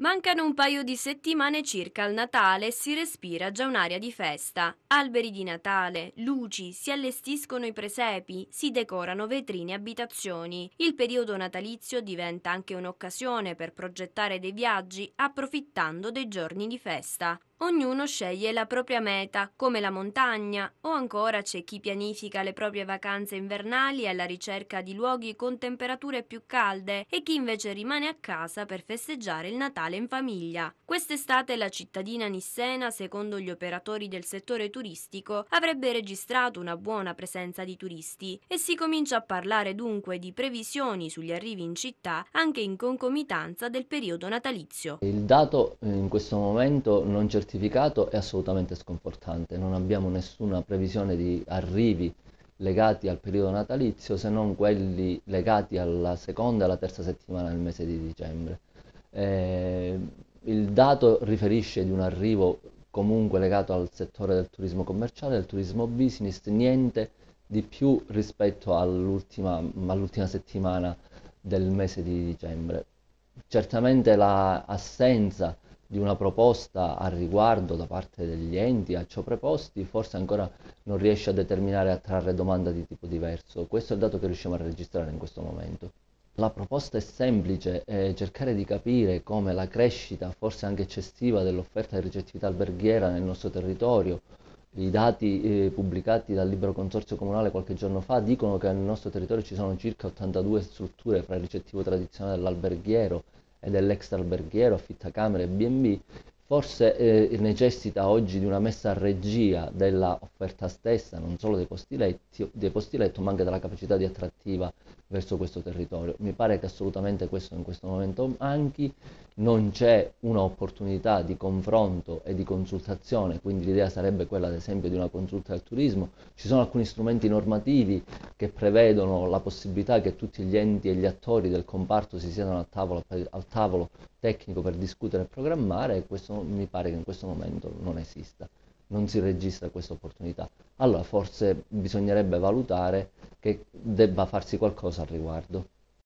Mancano un paio di settimane circa al Natale e si respira già un'aria di festa. Alberi di Natale, luci, si allestiscono i presepi, si decorano vetrine e abitazioni. Il periodo natalizio diventa anche un'occasione per progettare dei viaggi approfittando dei giorni di festa. Ognuno sceglie la propria meta, come la montagna, o ancora c'è chi pianifica le proprie vacanze invernali alla ricerca di luoghi con temperature più calde e chi invece rimane a casa per festeggiare il Natale in famiglia. Quest'estate la cittadina nissena, secondo gli operatori del settore turistico, avrebbe registrato una buona presenza di turisti e si comincia a parlare dunque di previsioni sugli arrivi in città anche in concomitanza del periodo natalizio. Il dato in questo momento non certifica certificato è assolutamente sconfortante, non abbiamo nessuna previsione di arrivi legati al periodo natalizio se non quelli legati alla seconda e alla terza settimana del mese di dicembre. Eh, il dato riferisce di un arrivo comunque legato al settore del turismo commerciale, del turismo business, niente di più rispetto all'ultima, all'ultima settimana del mese di dicembre. Certamente l'assenza la di una proposta al riguardo da parte degli enti a ciò preposti, forse ancora non riesce a determinare e a trarre domanda di tipo diverso. Questo è il dato che riusciamo a registrare in questo momento. La proposta è semplice, è cercare di capire come la crescita, forse anche eccessiva, dell'offerta di ricettività alberghiera nel nostro territorio, i dati eh, pubblicati dal Libero Consorzio Comunale qualche giorno fa dicono che nel nostro territorio ci sono circa 82 strutture fra il ricettivo tradizionale e dell'extra alberghiero, affittacamere e B&B, forse eh, necessita oggi di una messa a regia dell'offerta stessa, non solo dei posti, letti, dei posti letto, ma anche della capacità di attrattiva verso questo territorio. Mi pare che assolutamente questo in questo momento manchi, non c'è un'opportunità di confronto e di consultazione, quindi l'idea sarebbe quella ad esempio di una consulta del turismo. Ci sono alcuni strumenti normativi che prevedono la possibilità che tutti gli enti e gli attori del comparto si siedano al tavolo, al tavolo tecnico per discutere e programmare e questo mi pare che in questo momento non esista non si registra questa opportunità. Allora forse bisognerebbe valutare che debba farsi qualcosa al riguardo.